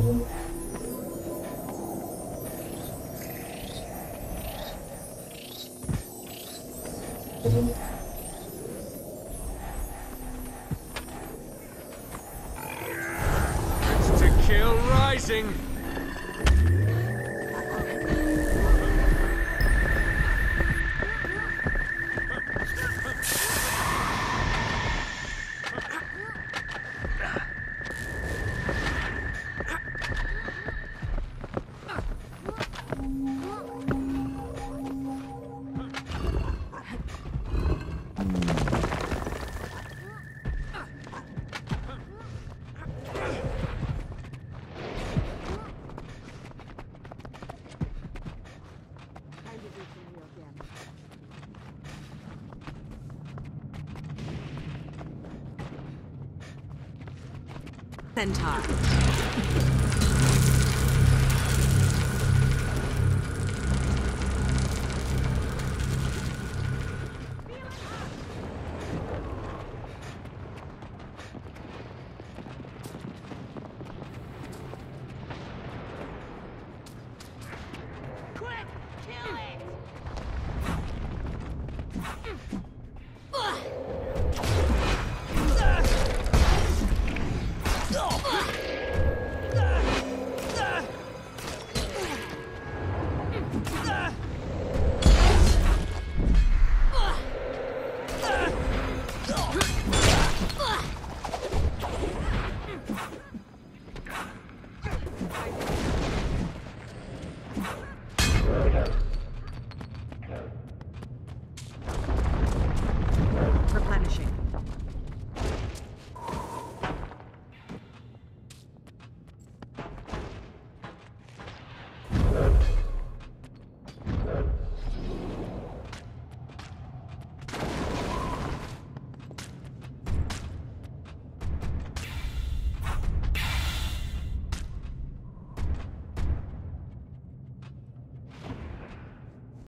Thank you. Centaur. Here we go.